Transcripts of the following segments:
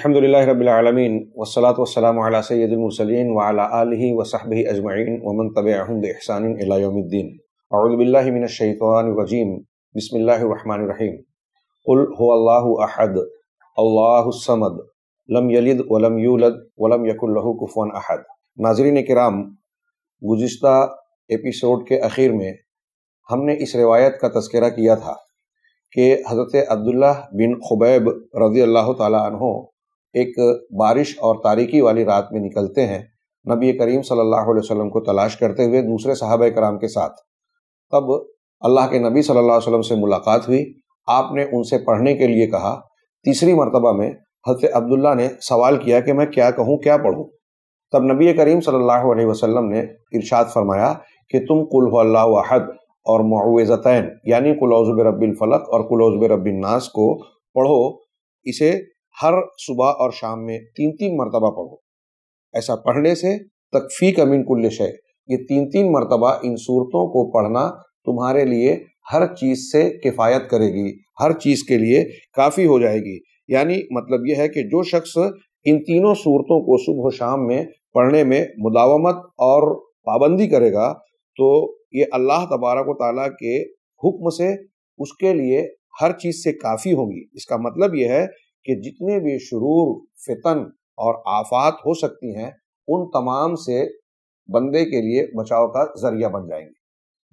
अल्हम्दुलिल्लाहि रब्बिल आलमीन वस्सलातु वस्सलामु अला सय्यिदिल मुरसलीन व अला आलिहि व सहबिहि अजमईन व मन तबिअहुम बिइहसान इला यौमिद्दीन अऊज़ु बिल्लाहि मिनश शैतानिर रजीम बिस्मिल्लाहिर रहमानिर रहीम कुल हुवल्लाहु अहद अल्लाहुस समद लम यलिद व लम यूलद व लम यकुल लहू कुफुवन अहद नाज़रीन किराम गुज़िश्ता एपिसोड के आखिर में हमने इस रिवायत का तस्करा किया था कि हज़रत अब्दुल्ला बिन खुबैब रज़ी अल्लाह तहो एक बारिश और तारीकी वाली रात में निकलते हैं। नबी करीम सल्लल्लाहु अलैहि वसल्लम को तलाश करते हुए दूसरे साहब कराम के साथ। तब अल्लाह के नबी सल्लल्लाहु अलैहि वसल्लम से मुलाकात हुई। आपने उनसे पढ़ने के लिए कहा। तीसरी मरतबा में हज़रत अब्दुल्ला ने सवाल किया कि मैं क्या कहूँ, क्या पढ़ूँ? तब नबी करीम वसल्लम ने इरशाद फरमाया कि तुम कुल अहद और मुआवज़तैन यानी कुलौज़ब रबिल फ़लक और कुलौज़ब रबिन नास को पढ़ो। इसे हर सुबह और शाम में तीन तीन मरतबा पढ़ो। ऐसा पढ़ने से तकफ़ी कमिन कुल्ल शय। ये तीन तीन मरतबा इन सूरतों को पढ़ना तुम्हारे लिए हर चीज़ से किफ़ायत करेगी, हर चीज़ के लिए काफ़ी हो जाएगी। यानी मतलब यह है कि जो शख्स इन तीनों सूरतों को सुबह शाम में पढ़ने में मुदावमत और पाबंदी करेगा तो ये अल्लाह तबारक ताला के हुक्म से उसके लिए हर चीज़ से काफ़ी होंगी। इसका मतलब यह है कि जितने भी शुरूर, फितन और आफात हो सकती हैं, उन तमाम से बंदे के लिए बचाव का ज़रिया बन जाएँगे।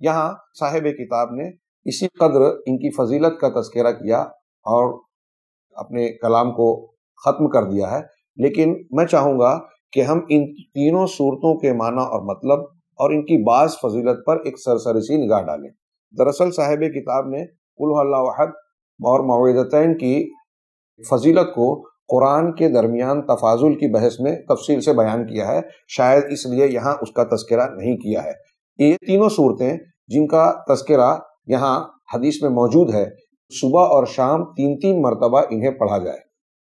यहाँ साहिब किताब ने इसी कदर इनकी फजीलत का तस्करा किया और अपने कलाम को ख़त्म कर दिया है। लेकिन मैं चाहूँगा कि हम इन तीनों सूरतों के माना और मतलब और इनकी बाज फजीलत पर एक सरसरसी निगाह डालें। दरअसल साहिब किताब ने कुल्लाहद और मवेदतैन की फजीलत को कुरान के दरमियान तफाजुल की बहस में तफसील से बयान किया है, शायद इसलिए यहाँ उसका तस्करा नहीं किया है। ये तीनों सूरतें जिनका तस्करा यहाँ हदीस में मौजूद है, सुबह और शाम तीन तीन मरतबा इन्हें पढ़ा जाए।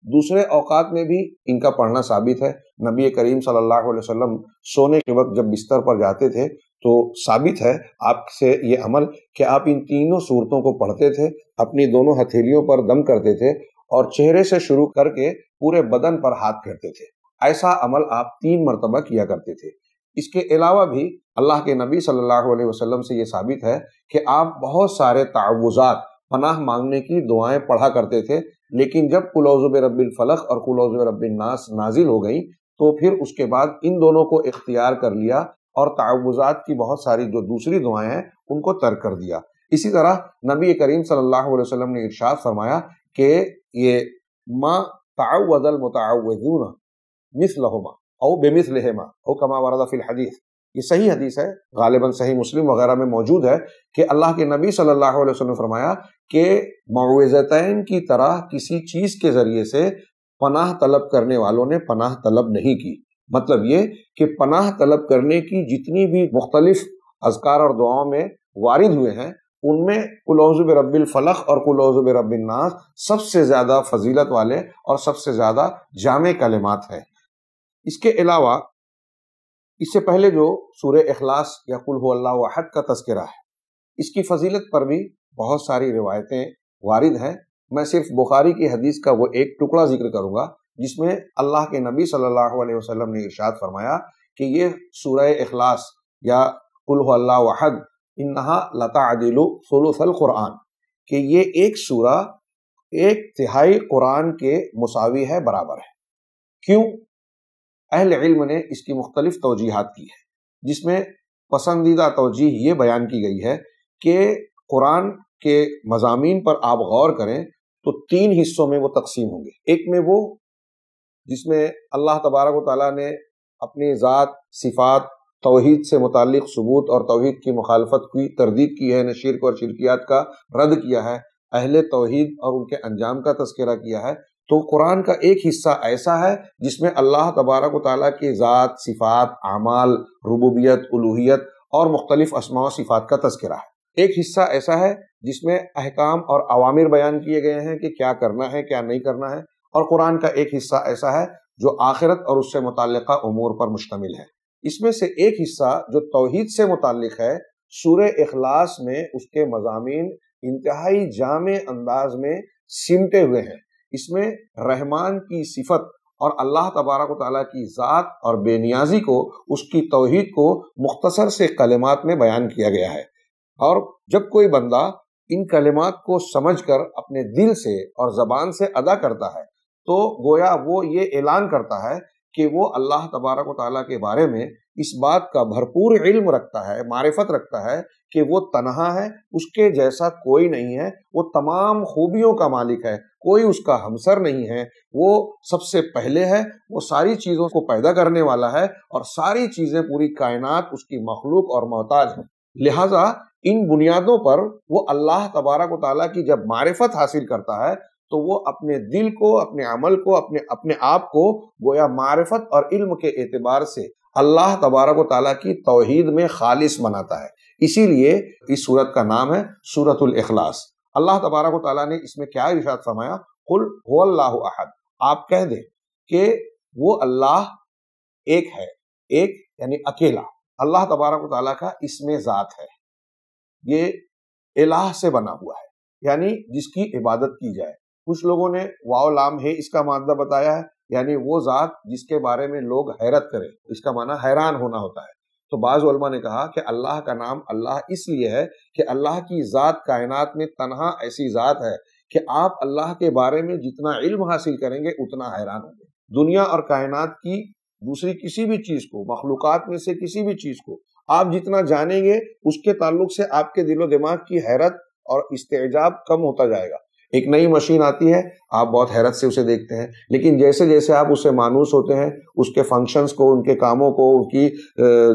दूसरे औकात में भी इनका पढ़ना साबित है। नबी करीम सल्लल्लाहु अलैहि वसल्लम सोने के वक्त जब बिस्तर पर जाते थे तो साबित है आपसे ये अमल कि आप इन तीनों सूरतों को पढ़ते थे, अपनी दोनों हथेलियों पर दम करते थे और चेहरे से शुरू करके पूरे बदन पर हाथ फेरते थे। ऐसा अमल आप तीन मरतबा किया करते थे। इसके अलावा भी अल्लाह के नबी सल्लल्लाहु अलैहि वसल्लम से ये साबित है कि आप बहुत सारे तावुजात, पनाह मांगने की दुआएँ पढ़ा करते थे, लेकिन जब कुलौजुब रबिल फलक और कुलौजुब रबिल नास नाजिल हो गई तो फिर उसके बाद इन दोनों को इख्तियार कर लिया और तावुजात की बहुत सारी जो दूसरी दुआएँ हैं, उनको तर्क कर दिया। इसी तरह नबी करीम सल्लल्लाहु अलैहि वसल्लम ने इरशाद फरमाया कि ये माँ तावदल मुतावजून मिसलहुमा, औ बेमिसलहमा, औ कमा वरदा फिल हदीस। ये सही हदीस है गालिबा सही मुस्लिम वगैरह में मौजूद है कि अल्लाह के नबी सल्लल्लाहु अलैहि वसल्लम ने फरमाया कि मुआवज़तैन की तरह किसी चीज़ के ज़रिए से पनाह तलब करने वालों ने पनाह तलब नहीं की। मतलब ये कि पनाह तलब करने की जितनी भी मुख्तलिफ़ अजकार और दुआओं में वारिद हुए हैं उनमें कुलौजुब रबिल फलक और कुलौजुब रबिल सबसे ज़्यादा फजीलत वाले और सबसे ज़्यादा जाम कलमात है। इसके अलावा, इससे पहले जो सूर अखलास या कुल अहद का तस्करा है, इसकी फजीलत पर भी बहुत सारी रिवायतें वारिद हैं। मैं सिर्फ़ बुखारी की हदीस का वो एक टुकड़ा ज़िक्र करूँगा, जिसमें अल्लाह के नबी सल्लल्लाहु अलैहि वसल्लम ने इरशाद फरमाया कि ये सूरह अखलास या कुल अहद इन्हा लता अदिलु कुरान कि ये एक सूरा, एक तिहाई कुरान के मुसावी है, बराबर है। क्यों? अहल इल्म ने इसकी मुख्तलिफ़ तोजीहत की है, जिसमें पसंदीदा तोजीह ये बयान की गई है कि कुरान के मजामी पर आप गौर करें तो तीन हिस्सों में वो तकसीम होंगे। एक में वो, जिसमें अल्लाह तबारक ताली ने अपनी ज़ात, सिफात तोहहीद से मुतल सबूत और तोहहीद की मुखालफत की, तरदीद की है शिरक और शिरकियात का रद्द किया है, अहले तोहद और उनके अंजाम का तस्करा किया है। तो कुरान का एक हिस्सा ऐसा है जिसमें अल्लाह तबारक ताली की ज़ात, सिफ़ात, आमाल, रुबूबियत, उलूहियत और मुख्तलिफ़ असमा सिफ़ात का तस्करा है। एक हिस्सा ऐसा है जिसमें अहकाम और अवामिर बयान किए गए हैं कि क्या करना है, क्या नहीं करना है और कुरान का एक हिस्सा ऐसा है जो आखिरत और उससे मुतल उमूर पर मुश्तमिल है। इसमें से एक हिस्सा जो तोहहीद से मुतल है सूर अखलास में उसके मजामी इंतहाई जाम अंदाज में सिमटे हुए हैं। इसमें रहमान की सिफत और अल्लाह तबारक ताला की ज़ात और बेनियाजी को, उसकी तोहहीद को मुख्तसर से कलिमात में बयान किया गया है। और जब कोई बंदा इन कलिमात को समझ कर अपने दिल से और ज़बान से अदा करता है तो गोया वो ये ऐलान करता है कि वो अल्लाह तबारक ताला के बारे में इस बात का भरपूर इल्म रखता है, मारिफत रखता है कि वो तनहा है, उसके जैसा कोई नहीं है, वो तमाम खूबियों का मालिक है, कोई उसका हमसर नहीं है, वो सबसे पहले है, वो सारी चीज़ों को पैदा करने वाला है और सारी चीज़ें पूरी कायनात उसकी मखलूक और मोहताज है। लिहाजा इन बुनियादों पर वो अल्लाह तबारक ताला की जब मारिफत हासिल करता है तो वो अपने दिल को, अपने अमल को, अपने अपने आप को गोया मारिफत और इल्म के एतबार से अल्लाह तबारक ताला की तोहीद में खालिस बनाता है। इसीलिए इस सूरत का नाम है सूरतुल इखलास। अल्लाह तबारक ताला ने इसमें क्या इरशाद फरमाया? कुल हो अहद। आप कह दें कि वो अल्लाह एक है, एक यानी अकेला। अल्लाह तबारक ताला का इसमें ज़ात है। ये इलाह से बना हुआ है, यानी जिसकी इबादत की जाए। कुछ लोगों ने, वाओ लाम, है, इसका मादा बताया है। यानी वो ज़ात जिसके बारे में लोग हैरत करें, इसका माना हैरान होना होता है। तो बाज ने कहा कि अल्लाह का नाम अल्लाह इसलिए है कि अल्लाह की ज़ात कायनात में तनहा ऐसी ज़ात है कि आप अल्लाह के बारे में जितना इल्म हासिल करेंगे, उतना हैरान होंगे। दुनिया और कायनात की दूसरी किसी भी चीज़ को, मखलूक़ात में से किसी भी चीज़ को, आप जितना जानेंगे, उसके ताल्लुक से आपके दिलो दिमाग की हैरत और इस्तेजाब कम होता जाएगा। एक नई मशीन आती है, आप बहुत हैरत से उसे देखते हैं। लेकिन जैसे जैसे आप उससे मानूस होते हैं, उसके फ़ंक्शंस को, उनके कामों को, उनकी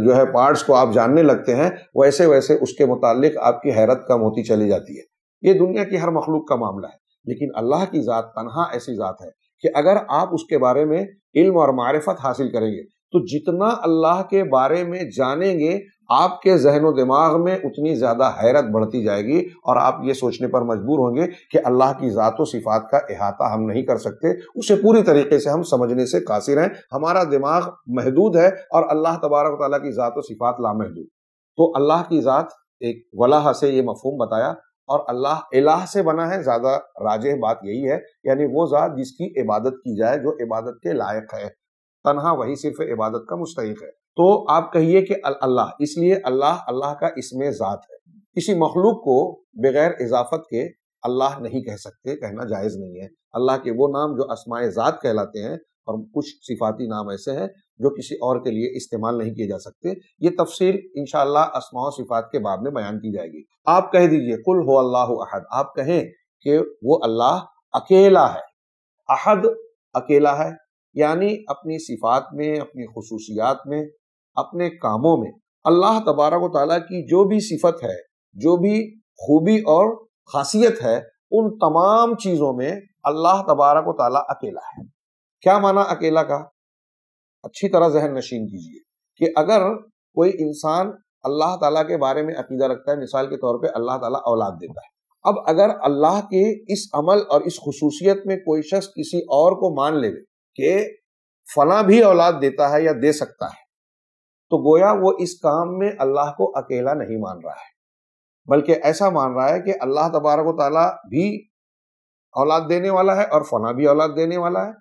जो है पार्ट्स को आप जानने लगते हैं, वैसे वैसे उसके मुतालिक आपकी हैरत कम होती चली जाती है। ये दुनिया की हर मखलूक का मामला है। लेकिन अल्लाह की ज़ात तनहा ऐसी ज़ात है कि अगर आप उसके बारे में इल्म और मारिफत हासिल करेंगे तो जितना अल्लाह के बारे में जानेंगे, आपके जहन दिमाग में उतनी ज़्यादा हैरत बढ़ती जाएगी और आप ये सोचने पर मजबूर होंगे कि अल्लाह की ज़ात सिफात का अहाता हम नहीं कर सकते। उसे पूरी तरीके से हम समझने से कासिर हैं। हमारा दिमाग महदूद है और अल्लाह तबारक ताली की ज़ात सिफात लामहदूद। तो अल्लाह की ज़ात एक वलाह से ये मफहम बताया और अल्लाह इलाह से बना है, ज़्यादा राजे बात यही है। यानी वो ज़ात जिसकी इबादत की जाए, जो इबादत के लायक है। तनहा वही सिर्फ़ इबादत का मुस्तक है। तो आप कहिए कि अल्लाह, इसलिए अल्लाह अल्लाह का इसमें ज़ात है। किसी मखलूक को बगैर इजाफत के अल्लाह नहीं कह सकते, कहना जायज़ नहीं है। अल्लाह के वो नाम जो असमाय ज़ात कहलाते हैं और कुछ सिफाती नाम ऐसे हैं जो किसी और के लिए इस्तेमाल नहीं किए जा सकते, ये तफसील इनशाला असमा सिफात के बाद में बयान की जाएगी। आप कह दीजिए, कुल हो अल्लाह अहद। आप कहें कि वो अल्लाह अकेला है। अहद अकेला है यानी अपनी सिफात में, अपनी खसूसियात में, अपने कामों में। अल्लाह तबारक ताला की जो भी सिफत है, जो भी खूबी और खासियत है, उन तमाम चीज़ों में अल्लाह तबारक ताला अकेला है। क्या माना अकेला का? अच्छी तरह जहन नशीन कीजिए कि अगर कोई इंसान अल्लाह ताला के बारे में अकीदा रखता है, मिसाल के तौर पे अल्लाह ताला औलाद देता है। अब अगर अल्लाह के इस अमल और इस खसूसियत में कोई शख्स किसी और को मान ले कि फला भी औलाद देता है या दे सकता है। तो गोया वो इस काम में अल्लाह को अकेला नहीं मान रहा है, बल्कि ऐसा मान रहा है कि अल्लाह तबारक ताला भी औलाद देने वाला है और फना भी औलाद देने वाला है।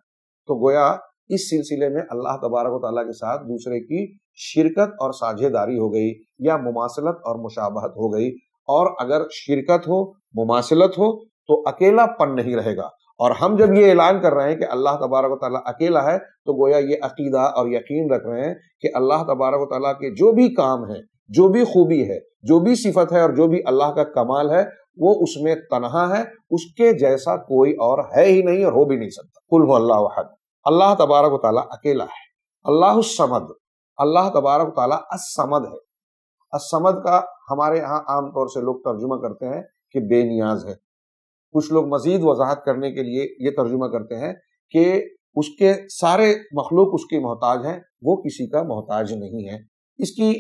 तो गोया इस सिलसिले में अल्लाह तबारक ताला के साथ दूसरे की शिरकत और साझेदारी हो गई या मुमासलत और मुशाबहत हो गई। और अगर शिरकत हो, मुमासलत हो तो अकेलापन नहीं रहेगा। और हम जब ये ऐलान कर रहे हैं कि अल्लाह तबारक ताला अकेला है तो गोया ये अकीदा और यकीन रख रहे हैं कि अल्लाह तबारक ताला के जो भी काम है, जो भी खूबी है, जो भी सिफत है और जो भी अल्लाह का कमाल है, वो उसमें तनहा है, उसके जैसा कोई और है ही नहीं और हो भी नहीं सकता। कुल अल्लाह अल्लाह तबारक ताला अकेला है। अल्लाह समद। अल्लाह तबारक ताला असमद है। असमद का हमारे यहाँ आमतौर से लोग तर्जुमा करते हैं कि बेनियाज है। कुछ लोग मजीद वजाहत करने के लिए ये तर्जुमा करते हैं कि उसके सारे मखलूक उसके मोहताज हैं, वो किसी का मोहताज नहीं है। इसकी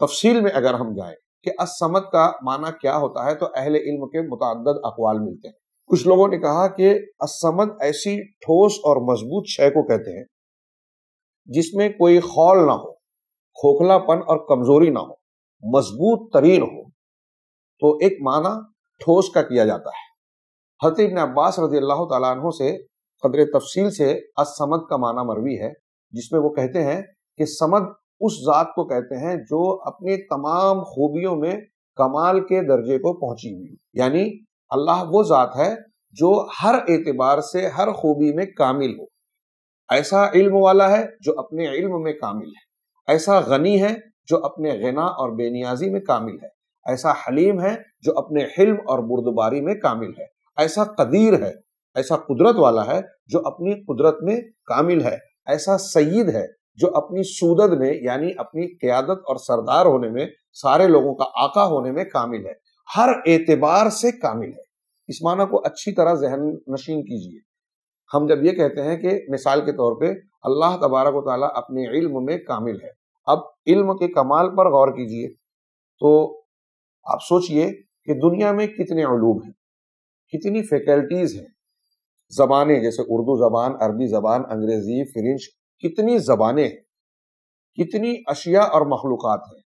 तफसील में अगर हम जाएँ कि असमत का माना क्या होता है तो अहले इल्म के मुतद अकवाल मिलते हैं। कुछ लोगों ने कहा कि असमत ऐसी ठोस और मज़बूत शय को कहते हैं, जिसमें कोई खौल ना हो, खोखलापन और कमज़ोरी ना हो, मज़बूत तरीन हो तो एक माना ठोस का किया जाता है। हज़रत इब्न अब्बास रज़ी अल्लाह तु से कदर तफसील से असमद का माना मरवी है, जिसमें वो कहते हैं कि समद उस जात को कहते हैं जो अपनी तमाम खूबियों में कमाल के दर्जे को पहुँची हुई यानी अल्लाह वो जात है जो हर एतबार से हर खूबी में कामिल हो। ऐसा इल्म वाला है जो अपने इल्म में कामिल है। ऐसा गनी है जो अपने गना और बेनियाजी में कामिल है। ऐसा हलीम है जो अपने हिल्म और बुरदबारी में कामिल है। ऐसा कदीर है, ऐसा कुदरत वाला है जो अपनी कुदरत में कामिल है, ऐसा सईद है जो अपनी सूदत में, यानी अपनी क्यादत और सरदार होने में, सारे लोगों का आका होने में कामिल है। हर एतबार से कामिल है। इस माना को अच्छी तरह जहन नशीन कीजिए। हम जब ये कहते हैं कि मिसाल के तौर पे अल्लाह तबारक ताला अपने इल्म में कामिल है। अब इल्म के कमाल पर गौर कीजिए। तो आप सोचिए कि दुनिया में कितने अलूब हैं। कितनी फैकल्टीज हैं? जबानें, जैसे उर्दू जबान, अरबी जबान, अंग्रेज़ी फ्रेंच कितनी जबानें हैं? कितनी अशिया और मखलूक़ात हैं?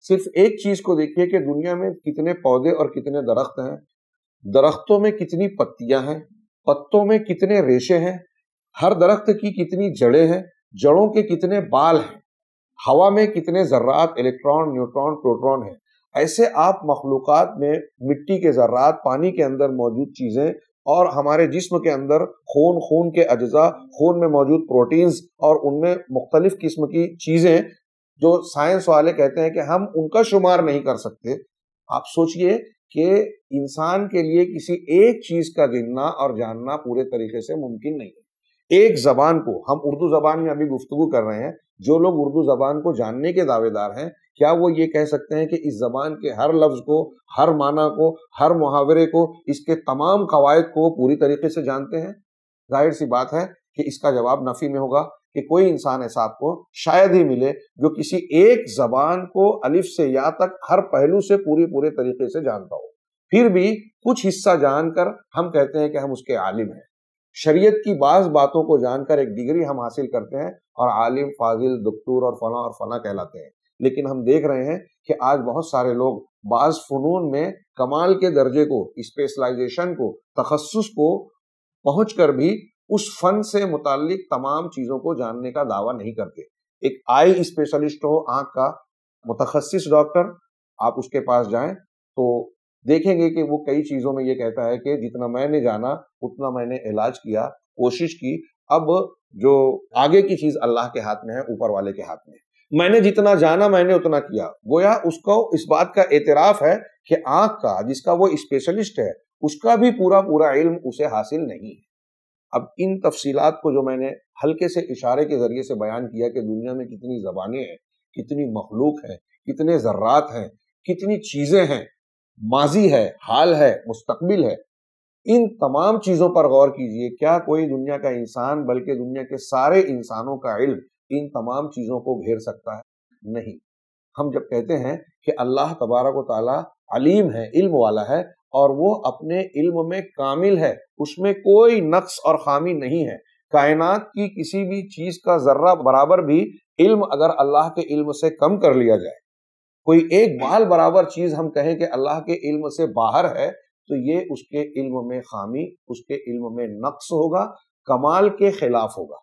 सिर्फ़ एक चीज़ को देखिए कि दुनिया में कितने पौधे और कितने दरख्त हैं। दरख्तों में कितनी पत्तियाँ हैं? पत्तों में कितने रेशे हैं? हर दरख्त की कितनी जड़ें हैं? जड़ों के कितने बाल हैं? हवा में कितने जर्रात, इलेक्ट्रॉन, न्यूट्रॉन, प्रोटॉन हैं? ऐसे आप मखलूक में मिट्टी के ज़र्रात, पानी के अंदर मौजूद चीज़ें और हमारे जिस्म के अंदर खून खून के अज्जा, खून में मौजूद प्रोटीन्स और उनमें मुख्तलिफ़ किस्म की चीज़ें जो साइंस वाले कहते हैं कि हम उनका शुमार नहीं कर सकते। आप सोचिए कि इंसान के लिए किसी एक चीज़ का गिनना और जानना पूरे तरीके से मुमकिन नहीं है। एक जबान को, हम उर्दू जबान में अभी गुफ्तगु कर रहे हैं, जो लोग उर्दू जबान को जानने के दावेदार हैं क्या वो ये कह सकते हैं कि इस जबान के हर लफ्ज को, हर माना को, हर मुहावरे को, इसके तमाम कवायद को पूरी तरीके से जानते हैं? ज़ाहिर सी बात है कि इसका जवाब नफी में होगा कि कोई इंसान ऐसा आपको शायद ही मिले जो किसी एक जबान को अलिफ से या तक हर पहलू से पूरी, पूरे तरीके से जानता हो। फिर भी कुछ हिस्सा जानकर हम कहते हैं कि हम उसके आलिम हैं। शरीयत की बाज बातों को जानकर एक डिग्री हम हासिल करते हैं और आलिम, फाजिल, दुक्तूर और फला और फला कहलाते हैं। लेकिन हम देख रहे हैं कि आज बहुत सारे लोग बाज फनून में कमाल के दर्जे को स्पेशलाइजेशन को तखसस को पहुँच कर भी उस फन से मुतालिक तमाम चीज़ों को जानने का दावा नहीं करते। एक आई स्पेशलिस्ट हो, आँख का मुतखसिस डॉक्टर आप उसके पास जाएँ तो देखेंगे कि वो कई चीज़ों में ये कहता है कि जितना मैंने जाना, उतना मैंने इलाज किया, कोशिश की, अब जो आगे की चीज़ अल्लाह के हाथ में है, ऊपर वाले के हाथ में मैंने जितना जाना मैंने उतना किया। गोया उसको इस बात का एतराफ है कि आँख का, जिसका वो स्पेशलिस्ट है, उसका भी पूरा पूरा इल्म उसे हासिल नहीं है। अब इन तफसीलात को जो मैंने हल्के से इशारे के ज़रिए से बयान किया कि दुनिया में कितनी जबानें हैं, कितनी मखलूक है, कितने जर्रात हैं, कितनी चीज़ें हैं, माजी है, हाल है, मुस्तकबिल है, इन तमाम चीज़ों पर गौर कीजिए, क्या कोई दुनिया का इंसान, बल्कि दुनिया के सारे इंसानों का इल्म इन तमाम चीज़ों को घेर सकता है? नहीं। हम जब कहते हैं कि अल्लाह तबारक ताला अलीम है, इल्म वाला है, और वो अपने इल्म में कामिल है, उसमें कोई नक्स और खामी नहीं है। कायनात की किसी भी चीज़ का जर्रा बराबर भी इल्म अगर अल्लाह के इल्म से कम कर लिया जाए। कोई एक बाल बराबर चीज़ हम कहें कि अल्लाह के इल्म से बाहर है तो ये उसके इल्म में खामी, उसके इल्म में नक्स होगा, कमाल के खिलाफ होगा।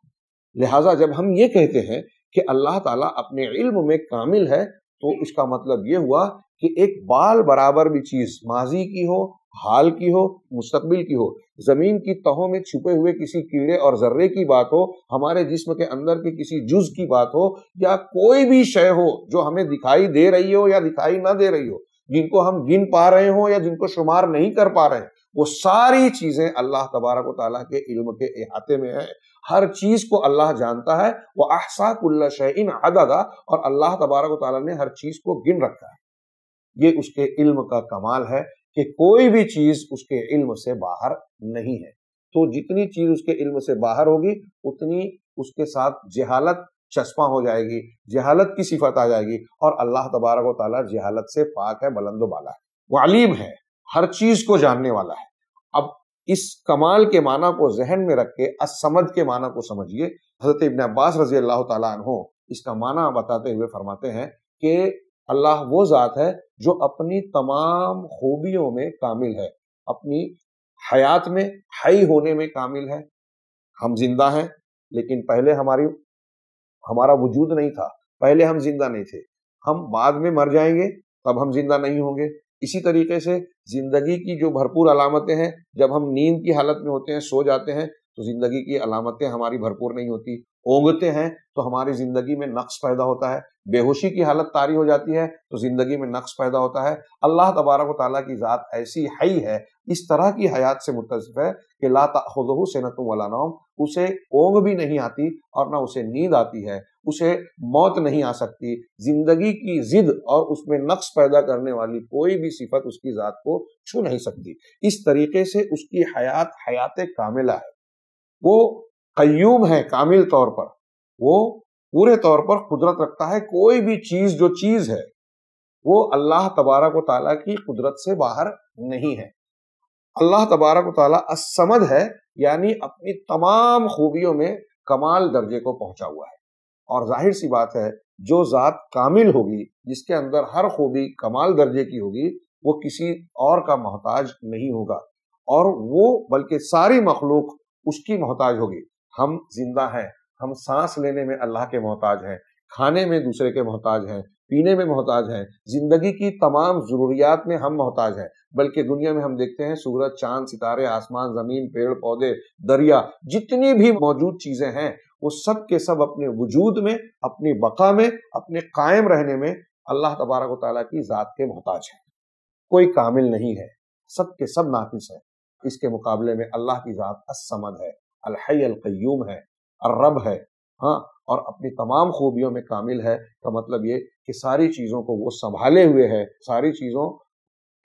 लिहाजा जब हम ये कहते हैं कि अल्लाह ताला अपने इल्म में कामिल है तो इसका मतलब ये हुआ कि एक बाल बराबर भी चीज़, माजी की हो, हाल की हो मुस्तबिल की हो, ज़मीन की तहों में छुपे हुए किसी कीड़े और जर्रे की बात हो, हमारे जिस्म के अंदर के किसी जुज की बात हो, या कोई भी शय हो जो हमें दिखाई दे रही हो या दिखाई ना दे रही हो, जिनको हम गिन पा रहे हो या जिनको शुमार नहीं कर पा रहे, वो सारी चीज़ें अल्लाह तबारक ताला के इल्म के अहाते में है। हर चीज़ को अल्लाह जानता है। वह अहसा कुल्ला शैन और अल्लाह तबारक ताला ने हर चीज़ को गिन रखा है। ये उसके इल्म का कमाल है कि कोई भी चीज़ उसके इल्म से बाहर नहीं है। तो जितनी चीज़ उसके इल्म से बाहर होगी, उतनी उसके साथ जहालत, चश्मा हो जाएगी, जहालत की सिफत आ जाएगी, और अल्लाह तबारक ताला जहालत से पाक है, बुलंदो बाला है। वो अलीम है, हर चीज़ को जानने वाला है। अब इस कमाल के माना को जहन में रख के असमद के माना को समझिए। हज़रत इबन अब्बास रज़ी अल्लाह तहो इसका माना बताते हुए फरमाते हैं कि अल्लाह वो ज़ात है जो अपनी तमाम खूबियों में कामिल है। अपनी हयात में, हई होने में कामिल है। हम ज़िंदा हैं, लेकिन पहले हमारी, हमारा वजूद नहीं था। पहले हम ज़िंदा नहीं थे। हम बाद में मर जाएँगे, तब हम ज़िंदा नहीं होंगे। इसी तरीके से ज़िंदगी की जो भरपूर अलामतें हैं, जब हम नींद की हालत में होते हैं, सो जाते हैं तो ज़िंदगी की अलामतें हमारी भरपूर नहीं होती। ओंगते हैं तो हमारी ज़िंदगी में नक्श पैदा होता है। बेहोशी की हालत तारी हो जाती है तो ज़िंदगी में नक्श पैदा होता है। अल्लाह तबारक ताला की ज़ात ऐसी हई है, इस तरह की हयात से मुतसिफ है कि ला खुदहू से न तुम वलानौम उसे ओंग भी नहीं आती और ना उसे नींद आती है, उसे मौत नहीं आ सकती। ज़िंदगी की जिद और उसमें नक्श पैदा करने वाली कोई भी सिफत उसकी ज़ात को छू नहीं सकती। इस तरीके से उसकी हयात हयात कामिला है। वो कयूम है कामिल तौर पर। वो पूरे तौर पर कुदरत रखता है, कोई भी चीज़, जो चीज़ है, वो अल्लाह तबारक ताला की कुदरत से बाहर नहीं है। अल्लाह तबारक ताला असमद है, यानी अपनी तमाम खूबियों में कमाल दर्जे को पहुँचा हुआ है। और ज़ाहिर सी बात है, जो जात कामिल होगी, जिसके अंदर हर खूबी कमाल दर्जे की होगी, वो किसी और का मोहताज नहीं होगा। और वो, बल्कि सारी मखलूक उसकी मोहताज होगी। हम ज़िंदा हैं, हम सांस लेने में अल्लाह के मोहताज हैं, खाने में दूसरे के मोहताज हैं, पीने में मोहताज हैं, ज़िंदगी की तमाम जरूरियात में हम मोहताज हैं, बल्कि दुनिया में हम देखते हैं सूरज, चाँद, सितारे, आसमान, ज़मीन, पेड़, पौधे, दरिया, जितनी भी मौजूद चीज़ें हैं, वो सब के सब अपने वजूद में, अपनी बका में, अपने कायम रहने में अल्लाह तबारक ताला की जात के मोहताज है। कोई कामिल नहीं है, सब के सब नाफिस है। इसके मुकाबले में अल्लाह की जात असमद है। अलहै अलकयूम है, अर्रब है हाँ और अपनी तमाम खूबियों में कामिल है, का मतलब ये कि सारी चीज़ों को वो संभाले हुए है, सारी चीज़ों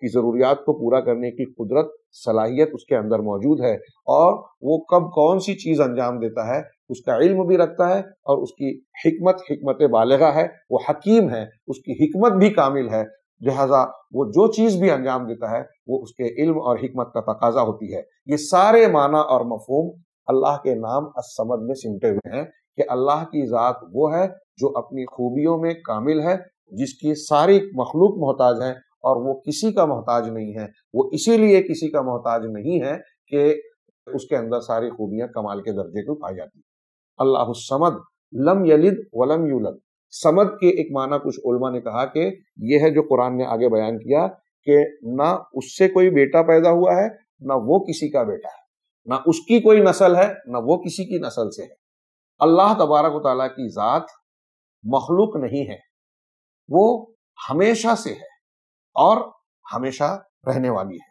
की ज़रूरियात को पूरा करने की कुदरत, सलाहियत उसके अंदर मौजूद है, और वो कब कौन सी चीज़ अंजाम देता है, उसका इल्म भी रखता है, और उसकी हमत हमत बालगा है, वो हकीम है, उसकी हमत भी कामिल है, लिहाजा वो जो चीज़ भी अंजाम देता है, वो उसके इल्म और हमत का तकाजा होती है। ये सारे माना और मफहूम अल्लाह के नाम असमद में सिमटे हुए हैं कि अल्लाह की ज़ात वो है जो अपनी खूबियों में कामिल है, जिसकी सारी मखलूक मोहताज है और वो किसी का मोहताज नहीं है। वो इसीलिए किसी का मोहताज नहीं है कि उसके अंदर सारी खूबियाँ कमाल के दर्जे को पाई जाती अल्लाह समद लम यलिद वलम यूलद। समद के एक माना कुछ उलमा ने कहा कि यह है जो कुरान ने आगे बयान किया कि ना उससे कोई बेटा पैदा हुआ है, ना वो किसी का बेटा है। ना उसकी कोई नस्ल है, ना वो किसी की नस्ल से है। अल्लाह तबारक ताला की ज़ात मखलूक नहीं है। वो हमेशा से है और हमेशा रहने वाली है।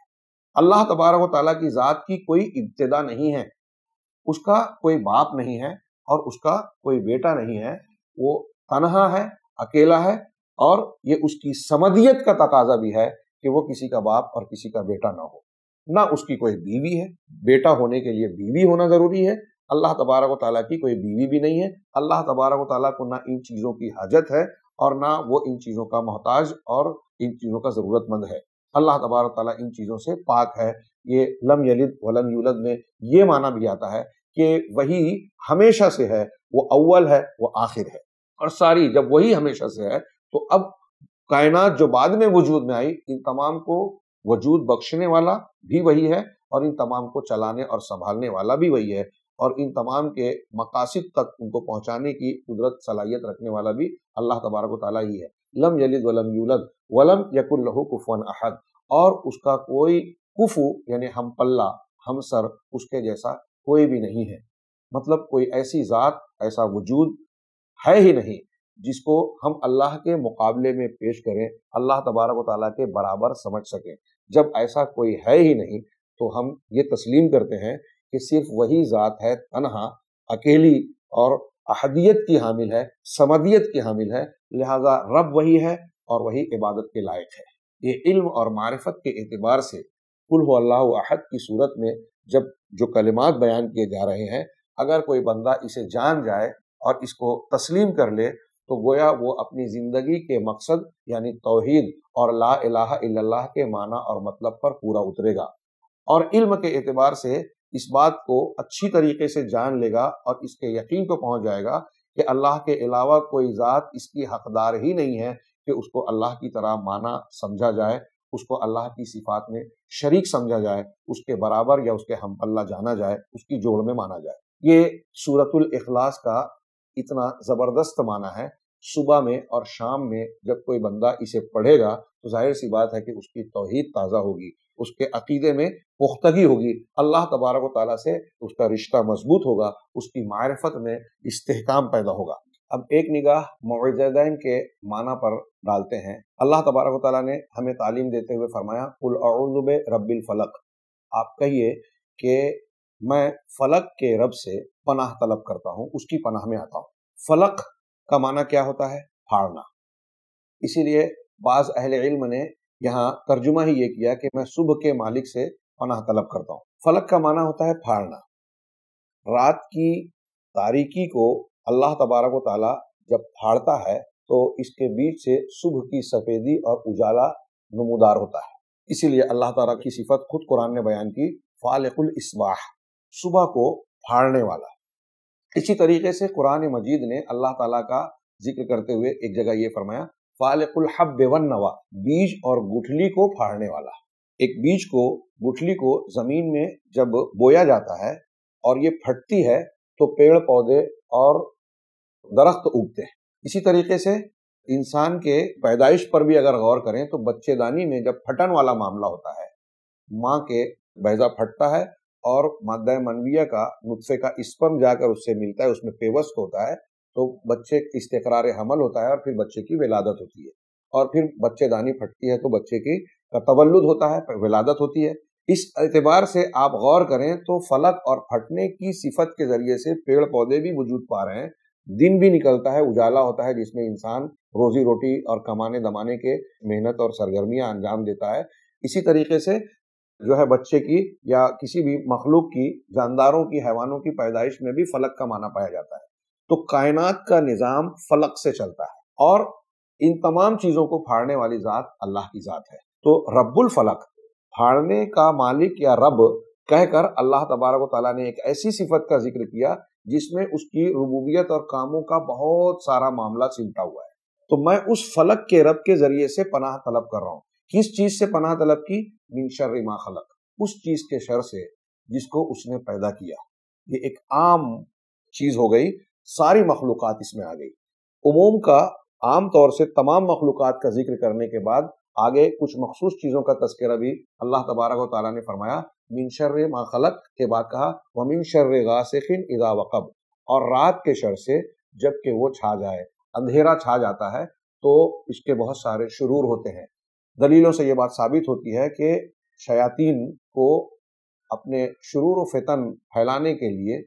अल्लाह तबारक ताला की ज़ात की कोई इब्तदा नहीं है। उसका कोई बाप नहीं है और उसका कोई बेटा नहीं है। वो तनहा है, अकेला है और ये उसकी समदियत का तकाजा भी है कि वो किसी का बाप और किसी का बेटा ना हो। ना उसकी कोई बीवी है। बेटा होने के लिए बीवी होना ज़रूरी है। अल्लाह तबारक ताला की कोई बीवी भी नहीं है। अल्लाह तबारक ताला को ना इन चीज़ों की हाजत है और ना वो इन चीज़ों का मोहताज और इन चीज़ों का ज़रूरतमंद है। अल्लाह तबारक ताला इन चीज़ों से पाक है। ये लम यलिद वलम यूलद में ये माना भी आता है कि वही हमेशा से है, वो अव्वल है, वो आखिर है। और सारी जब वही हमेशा से है तो अब कायनात जो बाद में वजूद में आई, इन तमाम को वजूद बख्शने वाला भी वही है और इन तमाम को चलाने और संभालने वाला भी वही है और इन तमाम के मकासद तक उनको पहुँचाने की कुदरत, सलाहियत रखने वाला भी अल्लाह तबारक ताला ही है। लम यलिद वलम यूलद वलम यकुल कुफन अहद। और उसका कोई कुफु यानी हम पल्ला हम सर उसके जैसा कोई भी नहीं है। मतलब कोई ऐसी ज़ात, ऐसा वजूद है ही नहीं। जिसको हम अल्लाह के मुकाबले में पेश करें, अल्लाह तबारक वाली के बराबर समझ सकें। जब ऐसा कोई है ही नहीं तो हम ये तस्लीम करते हैं कि सिर्फ़ वही ज़ात है, तनहा, अकेली और अहदियत की हामिल है, समदियत की हामिल है, लिहाजा रब वही है और वही इबादत के लायक है। ये इल्म और मारिफत के अतबार से कुल अल्लाह अहद की सूरत में जब जो कलिमात बयान किए जा रहे हैं, अगर कोई बंदा इसे जान जाए और इसको तस्लीम कर ले तो गोया वो अपनी ज़िंदगी के मकसद, यानी तोहीद और ला इलाहा इल्लल्लाह के माना और मतलब पर पूरा उतरेगा। और इल्म के एतबार से इस बात को अच्छी तरीके से जान लेगा और इसके यकीन को पहुँच जाएगा कि अल्लाह के अलावा कोई ज़ात इसकी हकदार ही नहीं है कि उसको अल्लाह की तरह माना समझा जाए, उसको अल्लाह की सिफात में शरीक समझा जाए, उसके बराबर या उसके हम जाना जाए, उसकी जोड़ में माना जाए। ये सूरतुल इखलास का इतना ज़बरदस्त माना है, सुबह में और शाम में जब कोई बंदा इसे पढ़ेगा तो ज़ाहिर सी बात है कि उसकी तोहहीद ताज़ा होगी, उसके अकीदे में पुख्तगी होगी, अल्लाह तबारक ताला से उसका रिश्ता मज़बूत होगा, उसकी मारफत में इस्तेकाम पैदा होगा। अब एक निगाह मुजदैन के माना पर डालते हैं। अल्लाह तबारक ताला ने हमें तालीम देते हुए फरमाया कुल रब्बिल फलक। आप कहिए कि मैं फलक के रब से पनाह तलब करता हूँ, उसकी पनाह में आता हूँ। फलक का माना क्या होता है? फाड़ना। इसीलिए बाज अहल इल्म ने यहाँ तर्जुमा ही ये किया कि मैं सुबह के मालिक से पनाह तलब करता हूँ। फलक का माना होता है फाड़ना। रात की तारीकी को अल्लाह तबारक ताला जब फाड़ता है तो इसके बीच से सुबह की सफेदी और उजाला नमूदार होता है। इसीलिए अल्लाह ताला की सिफत खुद कुरान ने बयान की, फालकुल इसबाह। सुबह को फाड़ने वाला। इसी तरीके से कुरान मजीद ने अल्लाह ताला का ज़िक्र करते हुए एक जगह ये फरमाया, फालकुल हब नवा बीज और गुठली को फाड़ने वाला। एक बीज को, गुठली को ज़मीन में जब बोया जाता है और ये फटती है तो पेड़ पौधे और दरख्त उगते हैं। इसी तरीके से इंसान के पैदाइश पर भी अगर गौर करें तो बच्चेदानी में जब फटन वाला मामला होता है, माँ के बैजा फटता है और मादा मनविया का नुस्खे का स्पर्म जाकर उससे मिलता है, उसमें पेवस्त होता है तो बच्चे इस्तेकरार हमल होता है और फिर बच्चे की विलादत होती है। और फिर बच्चेदानी फटती है तो बच्चे की का तवल्लुद होता है, विलादत होती है। इस एतबार से आप गौर करें तो फलक और फटने की सिफत के ज़रिए से पेड़ पौधे भी वजूद पा रहे हैं। दिन भी निकलता है, उजाला होता है, जिसमें इंसान रोजी रोटी और कमाने दमाने के मेहनत और सरगर्मियाँ अंजाम देता है। इसी तरीके से जो है बच्चे की या किसी भी मखलूक की, जानदारों की, हैवानों की पैदाइश में भी फलक का माना पाया जाता है। तो कायनात का निज़ाम फलक से चलता है और इन तमाम चीज़ों को फाड़ने वाली ज़ात अल्लाह की ज़ात है। तो रब्बुल फलक, फाड़ने का मालिक या रब कहकर अल्लाह तबारक ताला ने एक ऐसी सिफत का ज़िक्र किया जिसमें उसकी रबूबियत और कामों का बहुत सारा मामला चिमटा हुआ है। तो मैं उस फलक के रब के ज़रिए से पनाह तलब कर रहा हूँ। किस चीज़ से पनाह तलब की? मिन शर खलक। उस चीज़ के शर से जिसको उसने पैदा किया। ये एक आम चीज़ हो गई, सारी मखलूक इसमें आ गई। उमूम का आम तौर से तमाम मखलूक का ज़िक्र करने के बाद आगे कुछ मखसूस चीज़ों का तस्करा भी अल्लाह तबारक ताला ने फरमाया, मिन शर्र मा खलक के बाद कहा, व मिन शर्र गासिन इदा वकब। और रात के शर से जबकि वो छा जाए, अंधेरा छा जाता है तो इसके बहुत सारे शुरूर होते हैं। दलीलों से ये बात साबित होती है कि शयातीन को अपने शुरूर फितन फैलाने के लिए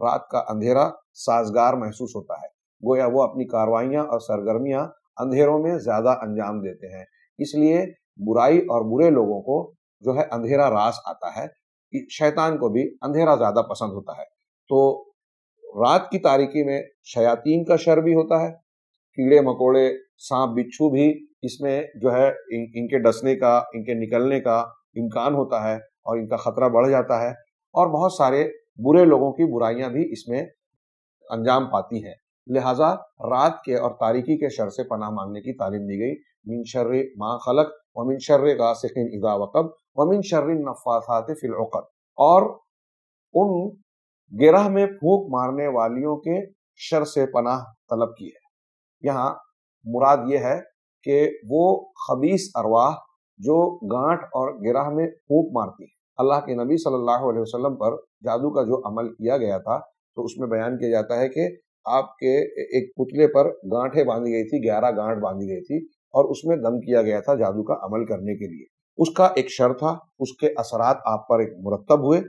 रात का अंधेरा साजगार महसूस होता है। गोया वो अपनी कार्रवाइयाँ और सरगर्मियाँ अंधेरों में ज़्यादा अंजाम देते हैं। इसलिए बुराई और बुरे लोगों को जो है अंधेरा रास आता है। शैतान को भी अंधेरा ज़्यादा पसंद होता है। तो रात की तारीकी में शयातीन का शर भी होता है। कीड़े मकोड़े सांप बिच्छू भी इसमें जो है इन, इनके डसने का इनके निकलने का इम्कान होता है और इनका खतरा बढ़ जाता है और बहुत सारे बुरे लोगों की बुराइयाँ भी इसमें अंजाम पाती हैं। लिहाजा रात के और तारीकी के शर से पनाह मांगने की तालीम दी गई। मिन शर्र मा खलक व मिन शर्र गासिकिन इदा वकब व मिन शर्र नफासात फिल उक़द और उन गिरह में फूक मारने वालियों के शर से पनाह तलब की है। यहाँ मुराद ये है कि वो खबीस अरवाह जो गांठ और गिराह में फूक मारती है। अल्लाह के नबी सल्लल्लाहु अलैहि वसल्लम पर जादू का जो अमल किया गया था तो उसमें बयान किया जाता है कि आपके एक पुतले पर गांठें बांधी गई थी, ग्यारह गांठ बांधी गई थी और उसमें दम किया गया था जादू का अमल करने के लिए। उसका एक शर था, उसके असरात आप पर एक मुरतब हुए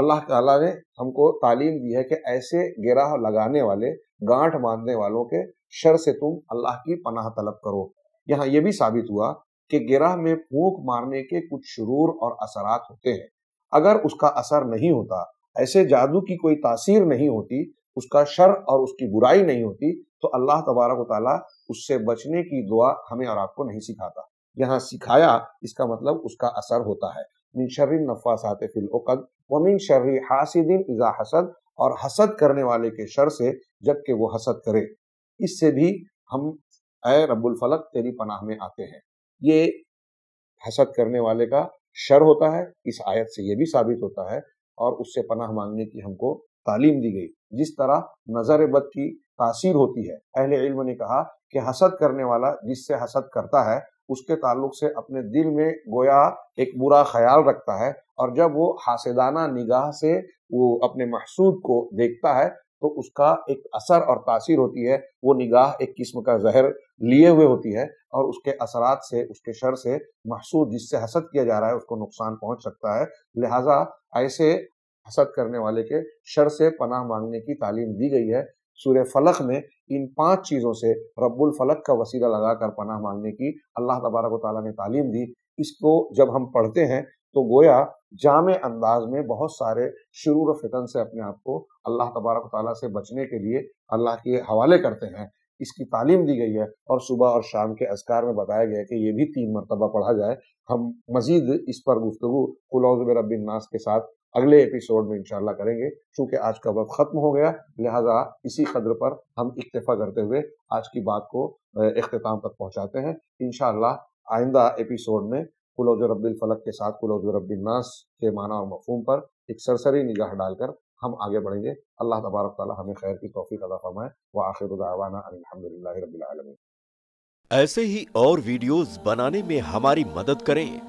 अल्लाह ताला ने हमको तालीम दी है कि ऐसे गिराह लगाने वाले, गांठ बांधने वालों के शर से तुम अल्लाह की पनाह तलब करो। यहाँ यह भी साबित हुआ कि गिराह में फूक मारने के कुछ शुरूर और असरात होते हैं। अगर उसका असर नहीं होता, ऐसे जादू की कोई तासीर नहीं होती, उसका शर और उसकी बुराई नहीं होती तो अल्लाह तबारक ताला उससे बचने की दुआ हमें और आपको नहीं सिखाता। यहाँ सिखाया, इसका मतलब उसका असर होता है। मिन शर्री नफासात फिल उकद, व मिन शर्री हासिदिन इजा हसद, और हसद करने वाले के शर से जबकि वो हसद करे। इससे भी हम अय रब्बुल फलक, तेरी पनाह में आते हैं। ये हसद करने वाले का शर होता है, इस आयत से यह भी साबित होता है, और उससे पनाह मांगने की हमको तालीम दी गई। जिस तरह नज़र बद की तासीर होती है, अहले इल्म ने कहा कि हसद करने वाला जिससे हसद करता है उसके ताल्लुक से अपने दिल में गोया एक बुरा ख्याल रखता है और जब वो हासिदाना निगाह से वो अपने महसूद को देखता है तो उसका एक असर और तासीर होती है। वो निगाह एक किस्म का जहर लिए हुए होती है और उसके असरात से, उसके शर से महसूद जिससे हसद किया जा रहा है, उसको नुकसान पहुँच सकता है। लिहाजा ऐसे हसद करने वाले के शर से पनाह मांगने की तालीम दी गई है। सूर्य फलक में इन पाँच चीज़ों से रब्बुल फलक का वसीला लगाकर पनाह मांगने की अल्लाह तबारक ताला ने तालीम दी। इसको जब हम पढ़ते हैं तो गोया जाम अंदाज में बहुत सारे शुरू फितन से अपने आप को अल्लाह तबारक ताला से बचने के लिए अल्लाह के हवाले करते हैं। इसकी तालीम दी गई है और सुबह और शाम के असकार में बताया गया कि ये भी तीन मरतबा पढ़ा जाए। हम मजीद इस पर गुफ्तु कुलौज़ रबिन नास के साथ अगले एपिसोड में इंशाल्लाह करेंगे, चूँकि आज का वक्त खत्म हो गया, लिहाजा इसी कदर पर हम इक्तफा करते हुए आज की बात को अख्ताम तक पहुंचाते हैं। इनशाला आइंदा एपिसोड में कुलौज रबिल फलक के साथ कुलौज रबिन नास के माना और मफहूम पर एक सरसरी निगाह डालकर हम आगे बढ़ेंगे। अल्लाह तबारक ताला हमें खैर की तोफ़ी अदा फरमाए, व आखिर रब्बिल आलमीन। ऐसे ही और वीडियोस बनाने में हमारी मदद करें।